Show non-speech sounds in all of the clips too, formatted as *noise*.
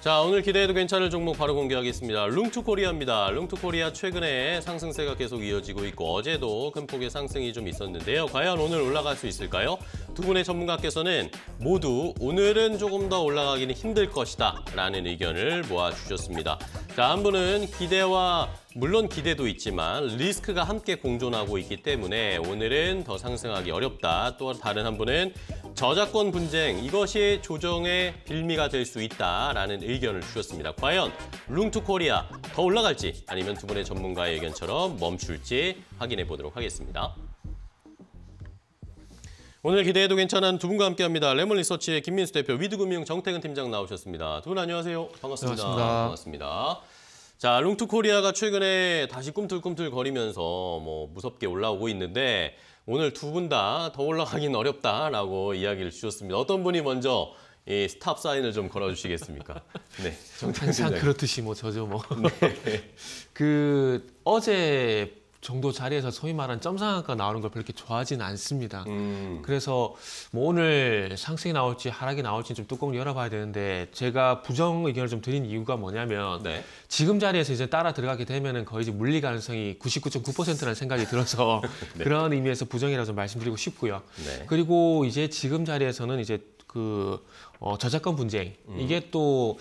자, 오늘 기대해도 괜찮을 종목 바로 공개하겠습니다. 룽투코리아입니다. 룽투코리아 최근에 상승세가 계속 이어지고 있고 어제도 큰 폭의 상승이 좀 있었는데요. 과연 오늘 올라갈 수 있을까요? 두 분의 전문가께서는 모두 오늘은 조금 더 올라가기는 힘들 것이다 라는 의견을 모아주셨습니다. 자, 한 분은 기대와 물론 기대도 있지만 리스크가 함께 공존하고 있기 때문에 오늘은 더 상승하기 어렵다. 또 다른 한 분은 저작권 분쟁 이것이 조정의 빌미가 될 수 있다라는 의견을 주셨습니다. 과연 룽투코리아 더 올라갈지 아니면 두 분의 전문가의 의견처럼 멈출지 확인해 보도록 하겠습니다. 오늘 기대해도 괜찮은 두 분과 함께합니다. 레몬 리서치의 김민수 대표, 위드금융 정태근 팀장 나오셨습니다. 두 분 안녕하세요. 반갑습니다. 반갑습니다. 반갑습니다. 자, 룽투코리아가 최근에 다시 꿈틀꿈틀 거리면서 뭐 무섭게 올라오고 있는데 오늘 두 분 다 더 올라가긴 어렵다라고 이야기를 주셨습니다. 어떤 분이 먼저 이 스탑 사인을 좀 걸어주시겠습니까? *laughs* 네, 항상. 그렇듯이 뭐 저죠 뭐. 네. *laughs* 그 어제 정도 자리에서 소위 말하는 점상한가 나오는 걸 그렇게 좋아하지는 않습니다. 음, 그래서 뭐 오늘 상승이 나올지 하락이 나올지 좀 뚜껑을 열어봐야 되는데 제가 부정 의견을 좀 드린 이유가 뭐냐면 네. 지금 자리에서 이제 따라 들어가게 되면은 거의 이제 물리 가능성이 99.9%라는 생각이 들어서 *laughs* 네. 그런 의미에서 부정이라고 좀 말씀드리고 싶고요. 네. 그리고 이제 지금 자리에서는 이제 그 어, 저작권 분쟁 이게 또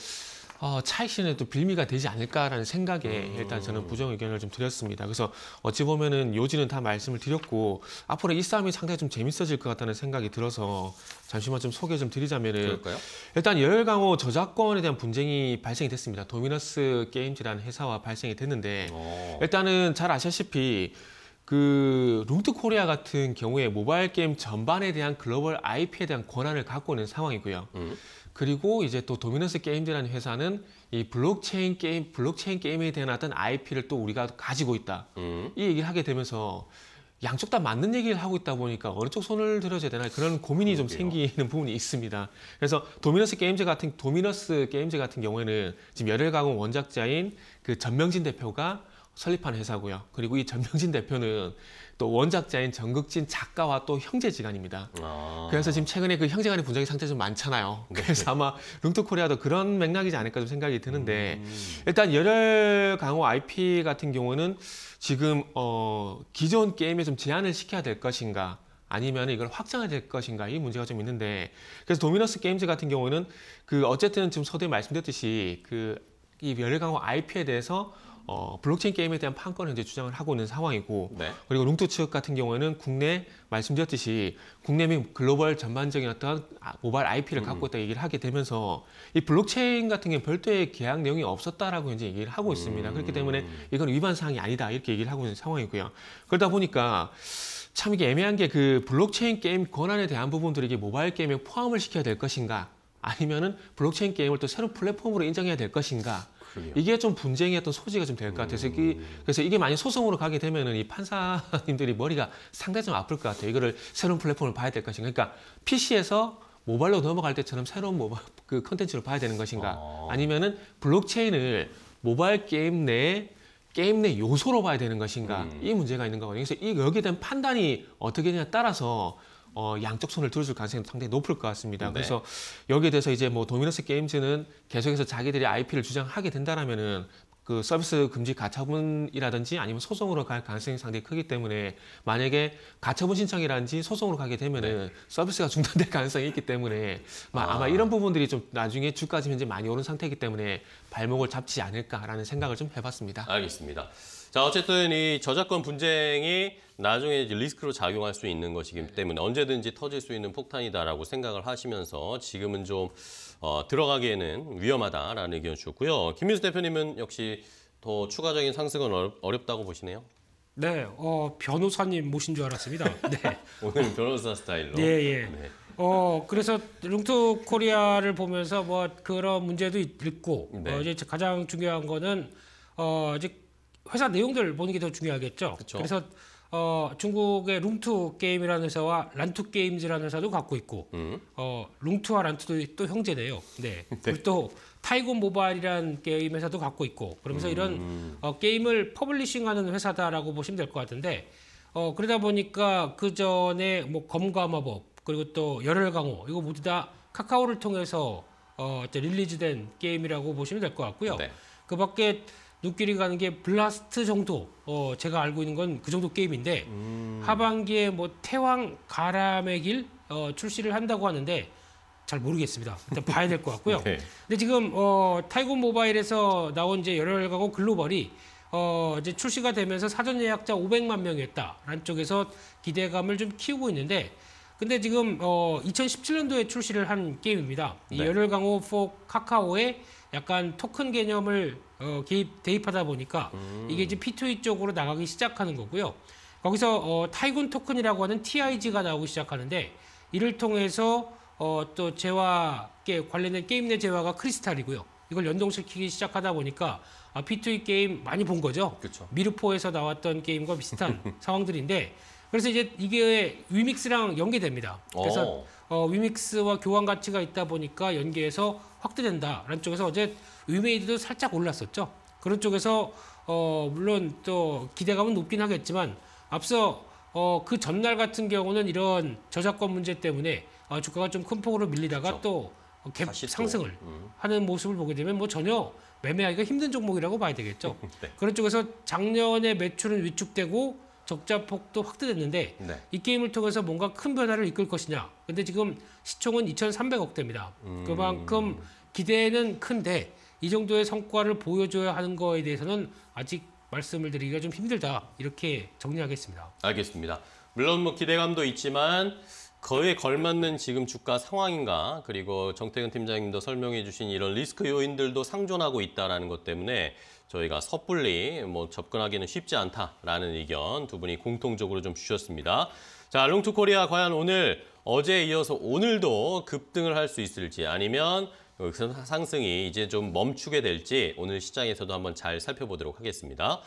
어, 차익 실현에 또 빌미가 되지 않을까라는 생각에 일단 저는 부정 의견을 좀 드렸습니다. 그래서 어찌 보면은 요지는 다 말씀을 드렸고 앞으로 이 싸움이 상당히 좀 재밌어질 것 같다는 생각이 들어서 잠시만 좀 소개 좀 드리자면은 그럴까요? 일단 열혈강호 저작권에 대한 분쟁이 발생이 됐습니다. 도미너스 게임즈라는 회사와 발생이 됐는데 어, 일단은 잘 아시다시피 그 룽투 코리아 같은 경우에 모바일 게임 전반에 대한 글로벌 IP에 대한 권한을 갖고 있는 상황이고요. 음. 그리고 이제 또 도미너스 게임즈라는 회사는 이 블록체인 게임, 블록체인 게임에 대한 어떤 IP를 또 우리가 가지고 있다. 음, 이 얘기를 하게 되면서 양쪽 다 맞는 얘기를 하고 있다 보니까 어느 쪽 손을 들어줘야 되나 그런 고민이 좀 그러게요. 생기는 부분이 있습니다. 그래서 도미너스 게임즈 같은 도미너스 게임즈 같은 경우에는 지금 열혈강호 원작자인 그 전명진 대표가 설립한 회사고요. 그리고 이 전명진 대표는 또 원작자인 전극진 작가와 또 형제지간입니다. 아, 그래서 지금 최근에 그 형제간의 분쟁이 상당히 좀 많잖아요. 그래서 아마 룽투코리아도 그런 맥락이지 않을까 좀 생각이 드는데 일단 열혈 강호 IP 같은 경우는 지금 어 기존 게임에 좀 제한을 시켜야 될 것인가 아니면 이걸 확장해야 될 것인가 이 문제가 좀 있는데 그래서 도미너스 게임즈 같은 경우는 그 어쨌든 지금 서두에 말씀드렸듯이 그 이 열혈 강호 IP에 대해서 어 블록체인 게임에 대한 판권을 이제 주장을 하고 있는 상황이고 네. 그리고 룽투 측 같은 경우에는 국내 말씀드렸듯이 국내 및 글로벌 전반적인 어떤 아- 모바일 IP를 갖고 있다 얘기를 하게 되면서 이 블록체인 같은 경우 별도의 계약 내용이 없었다라고 이제 얘기를 하고 있습니다. 그렇기 때문에 이건 위반 사항이 아니다 이렇게 얘기를 하고 있는 상황이고요. 그러다 보니까 참 이게 애매한 게 그 블록체인 게임 권한에 대한 부분들이 이게 모바일 게임에 포함을 시켜야 될 것인가 아니면은 블록체인 게임을 또 새로운 플랫폼으로 인정해야 될 것인가 그러게요. 이게 좀 분쟁의 어떤 소지가 좀 될 것 같아서 이게, 그래서 이게 만약 소송으로 가게 되면은 이 판사님들이 머리가 상당히 좀 아플 것 같아요. 이거를 새로운 플랫폼을 봐야 될 것인가. 그러니까 PC에서 모바일로 넘어갈 때처럼 새로운 모바일 *laughs* 그 컨텐츠를 봐야 되는 것인가. 어. 아니면은 블록체인을 모바일 게임 내에 게임 내 요소로 봐야 되는 것인가 음. 이 문제가 있는 거거든요. 그래서 이 여기에 대한 판단이 어떻게 되냐에 따라서 어, 양쪽 손을 들어줄 가능성이 상당히 높을 것 같습니다. 네. 그래서 여기에 대해서 이제 뭐 도미너스 게임즈는 계속해서 자기들이 IP를 주장하게 된다라면은 그 서비스 금지 가처분이라든지 아니면 소송으로 갈 가능성이 상당히 크기 때문에 만약에 가처분 신청이라든지 소송으로 가게 되면은 서비스가 *laughs* 중단될 가능성이 있기 때문에 마- 아. 아마 이런 부분들이 좀 나중에 주가지 현재 많이 오른 상태이기 때문에 발목을 잡지 않을까라는 생각을 좀 해봤습니다. 알겠습니다. 자, 어쨌든 이 저작권 분쟁이 나중에 리스크로 작용할 수 있는 것이기 때문에 언제든지 터질 수 있는 폭탄이다라고 생각을 하시면서 지금은 좀 어, 들어가기에는 위험하다라는 의견 주셨고요. 김민수 대표님은 역시 더 추가적인 상승은 어렵, 어렵다고 보시네요. 네, 어, 변호사님 모신 줄 알았습니다. *laughs* 네, 오늘 변호사 스타일로. 예, 예. 네. 어, 그래서 룽투 코리아를 보면서 뭐 그런 문제도 있고, 네. 어, 이제 가장 중요한 거는 어, 이제 회사 내용들 보는 게 더 중요하겠죠. 그쵸. 래서 어, 중국의 룽투 게임이라는 회사와 란투 게임즈라는 회사도 갖고 있고, 음. 어, 룽투와 란투도 또 형제네요. 네. *laughs* 그리고 또 타이곤 모바일이라는 게임 회사도 갖고 있고, 그러면서 이런 음. 어, 게임을 publishing하는 회사다라고 보시면 될 것 같은데, 어, 그러다 보니까 그 전에 뭐 검과 마법 그리고 또 열혈 강호 이거 모두 다 카카오를 통해서 어, release된 게임이라고 보시면 될 것 같고요. 네. 그 밖에 눈길이 가는 게 블라스트 정도 어, 제가 알고 있는 건 그 정도 게임인데 음. 하반기에 뭐 태왕 가람의 길 어, 출시를 한다고 하는데 잘 모르겠습니다. 일단 봐야 될 것 같고요. *laughs* 네. 근데 지금 어, 타이곤 모바일에서 나온 이제 열혈 가고 글로벌이 어, 이제 출시가 되면서 사전 예약자 500만 명이었다라는 쪽에서 기대감을 좀 키우고 있는데 근데 지금 어, 2017년도에 출시를 한 게임입니다. 이 네. 열혈 강호 4 카카오에 약간 토큰 개념을 어, 개입 대입하다 보니까 이게 이제 P2E 쪽으로 나가기 시작하는 거고요. 거기서 어, 타이군 토큰이라고 하는 TIG가 나오기 시작하는데 이를 통해서 어, 또 재화에 관련된 게임 내 재화가 크리스탈이고요. 이걸 연동시키기 시작하다 보니까 아, P2E 게임 많이 본 거죠. 그렇죠. 미르포에서 나왔던 게임과 비슷한 *laughs* 상황들인데 그래서 이제 이게 위믹스랑 연계됩니다. 그래서 어. 어, 위믹스와 교환 가치가 있다 보니까 연계해서 확대된다라는 쪽에서 어제 위메이드도 살짝 올랐었죠. 그런 쪽에서 어, 물론 또 기대감은 높긴 하겠지만 앞서 어, 그 전날 같은 경우는 이런 저작권 문제 때문에 어, 주가가 좀 큰 폭으로 밀리다가 그렇죠. 또 어, 갭 다시 또, 상승을 음. 하는 모습을 보게 되면 뭐 전혀 매매하기가 힘든 종목이라고 봐야 되겠죠. *laughs* 네. 그런 쪽에서 작년에 매출은 위축되고 적자 폭도 확대됐는데 네. 이 게임을 통해서 뭔가 큰 변화를 이끌 것이냐. 근데 지금 시총은 2,300억 대입니다. 음. 그만큼 기대는 큰데 이 정도의 성과를 보여줘야 하는 거에 대해서는 아직 말씀을 드리기가 좀 힘들다. 이렇게 정리하겠습니다. 알겠습니다. 물론 뭐 기대감도 있지만 그에 걸맞는 지금 주가 상황인가 그리고 정태근 팀장님도 설명해 주신 이런 리스크 요인들도 상존하고 있다라는 것 때문에 저희가 섣불리 뭐 접근하기는 쉽지 않다라는 의견 두 분이 공통적으로 좀 주셨습니다. 자, 룽투 코리아 과연 오늘 어제에 이어서 오늘도 급등을 할 수 있을지 아니면 그 상승이 이제 좀 멈추게 될지 오늘 시장에서도 한번 잘 살펴보도록 하겠습니다.